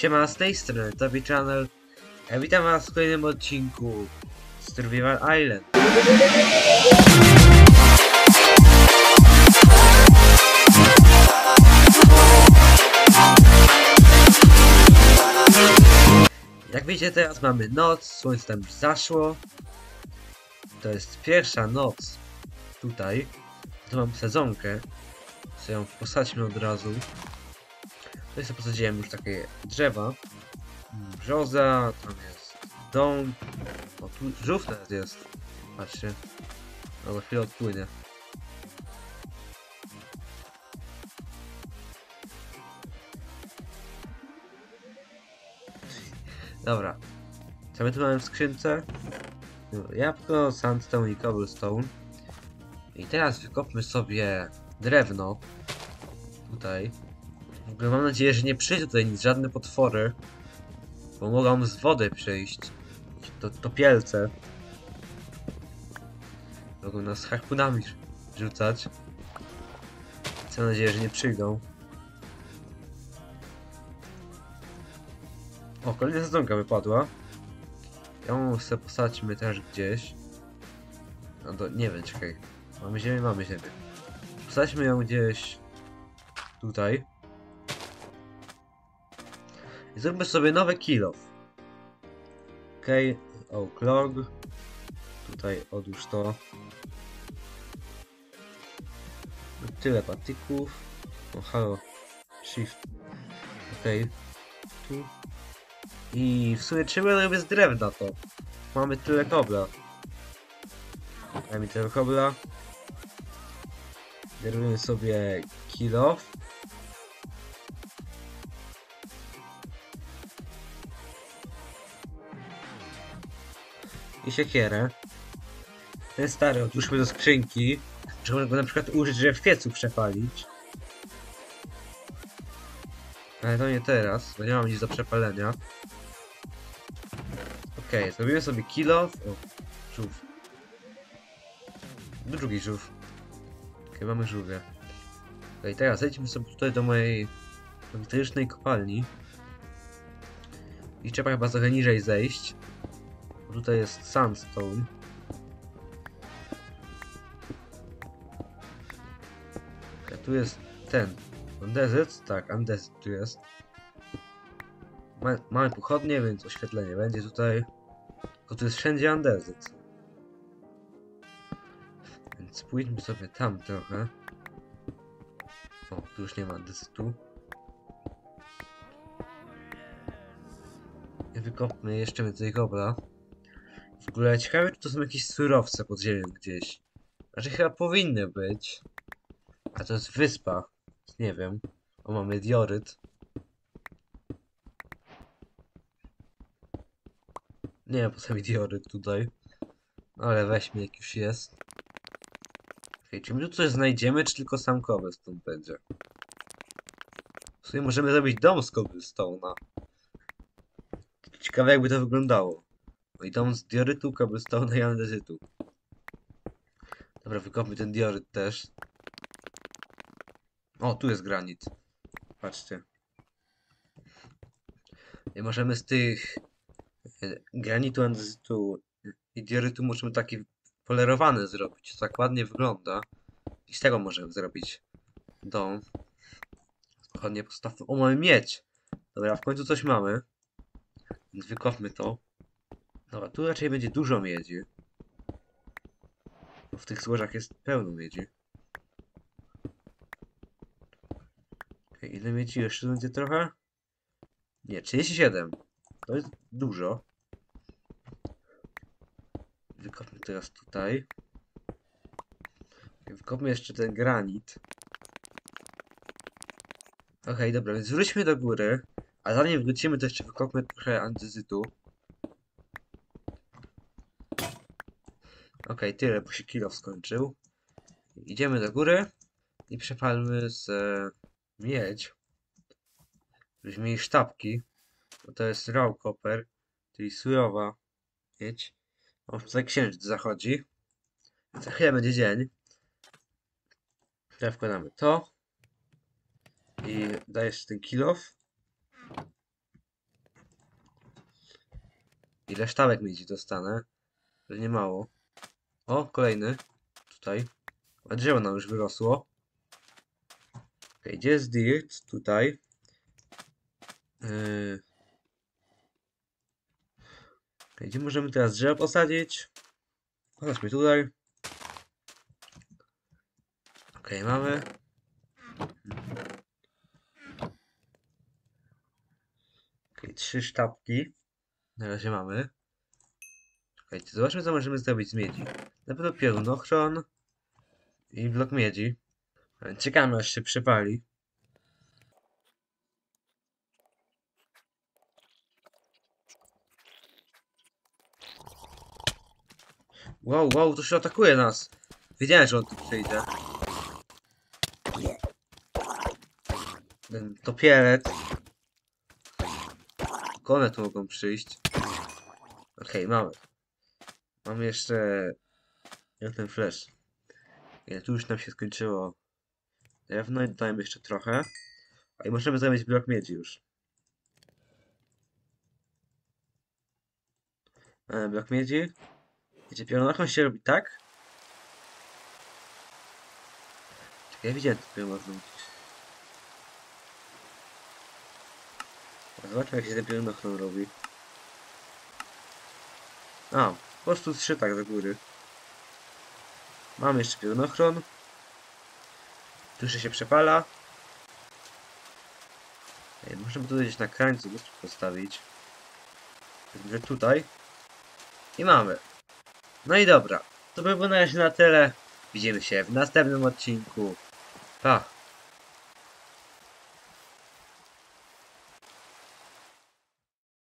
Siema, z tej strony Tobi Channel. Ja witam was w kolejnym odcinku Survival Island. Jak widzicie teraz mamy noc, słońce tam już zaszło. To jest pierwsza noc tutaj. Tu mam sezonkę. Co ją posadźmy od razu. Tutaj sobie posadziłem już takie drzewa. Brzoza, tam jest dom. O, tu żółw nawet jest. Patrzcie. No, za chwilę odpłynie. Dobra. Co my tu mamy w skrzynce? Jabłko, sandstone i cobblestone. I teraz wykopmy sobie drewno. Tutaj. W ogóle mam nadzieję, że nie przyjdzie tutaj nic, żadne potwory. Bo mogą z wody przyjść. To topielce. Mogą nas harpunami rzucać. Mam nadzieję, że nie przyjdą. O, kolejna sezonka wypadła. Ją sobie posadźmy też gdzieś. No to nie wiem, czekaj. Mamy ziemię, mamy ziemię. Posadźmy ją gdzieś tutaj. Zróbmy sobie nowe kill Okej, okay. clog. Tutaj odłóż to. Tyle patyków. O, halo. Shift. Okay. Tu. I w sumie czym robię z drewna to? Mamy tyle kobla. Daj mi tyle kobla. Zrobimy sobie kill I siekierę. Ten stary odłóżmy do skrzynki. Żeby go na przykład użyć, żeby w piecu przepalić. Ale to nie teraz, bo nie mam nic do przepalenia. Okej, okay, zrobimy sobie kilo. O, żółw. Drugi żółw. Okej, okay, mamy żółwie. Okej, okay, teraz zejdźmy sobie tutaj do mojej elektrycznej kopalni. I trzeba chyba trochę niżej zejść. Bo tutaj jest sandstone. Okay, tu jest ten. Andezyt? Tak, andezyt tu jest. Ma, mamy pochodnie, więc oświetlenie będzie tutaj. Tylko tu jest wszędzie andezyt. Więc pójdźmy sobie tam trochę. O, tu już nie ma. I wykopmy jeszcze więcej kobla. W ogóle ciekawe, czy to są jakieś surowce pod ziemią gdzieś. Znaczy chyba powinny być. A to jest wyspa. Nie wiem. O, mamy dioryt. Nie wiem, po co mi dioryt tutaj. Ale weźmy, jak już jest. Okay, czy my tu coś znajdziemy, czy tylko sam cobblestone będzie? W sumie możemy zrobić dom z cobblestone'a. Ciekawe, jakby to wyglądało. I dom z diorytu, cobblestone'a i andezytu. Dobra, wykopmy ten dioryt też. O, tu jest granit. Patrzcie. I możemy z tych e, granitu, andezytu i diorytu możemy taki polerowany zrobić. Tak ładnie wygląda. I z tego możemy zrobić dom. Ładnie postawmy. O, mamy mieć! Dobra, w końcu coś mamy. Wykopmy to. Dobra, tu raczej będzie dużo miedzi. Bo w tych złożach jest pełno miedzi. Okay, ile miedzi jeszcze będzie trochę? Nie, 37. To jest dużo. Wykopmy teraz tutaj. Wykopmy jeszcze ten granit. Okej, okay, dobra, więc wróćmy do góry. A zanim wrócimy, to jeszcze wykopmy trochę antyzytu. Okay, tyle, bo się kilo skończył. Idziemy do góry i przepalmy z miedź. Żebyśmy mieli sztabki. Bo to jest raw copper, czyli surowa miedź. O, tutaj księżyc zachodzi. Za chwilę będzie dzień. Teraz wkładamy to. I dajesz ten kilof. Ile sztabek miedzi dostanę? Pewnie mało. O, kolejny. Tutaj. A drzewo nam już wyrosło. Okej, gdzie jest dirt? Tutaj. Yy... Okej, gdzie możemy teraz drzewo posadzić? Posadźmy tutaj. Okej, mamy. Okej, trzy sztabki. Na razie mamy. Czekajcie, zobaczmy co możemy zrobić z miedzi. Na pewno piorunochron i blok miedzi. Czekamy aż się przypali. Wow, wow, to się atakuje nas. Wiedziałem, że on tu przyjdzie. Ten topielec. Tylko one tu mogą przyjść. Okej, mamy. Mamy jeszcze jeden flash. Nie, tu już nam się skończyło drewno i dodajemy jeszcze trochę. A i możemy zrobić blok miedzi już. Mamy blok miedzi. Wiecie, pionochą się robi tak. Czekaj, ja widziałem to zrobić. Zobaczmy jak się ten pionochron robi. A, prostu trzy tak do góry. Mamy jeszcze pionochron. Jeszcze się przepala. Ej, możemy tutaj gdzieś na krańcu postawić. Także tutaj. I mamy. No i dobra. To by było na razie na tyle. Widzimy się w następnym odcinku. Pa!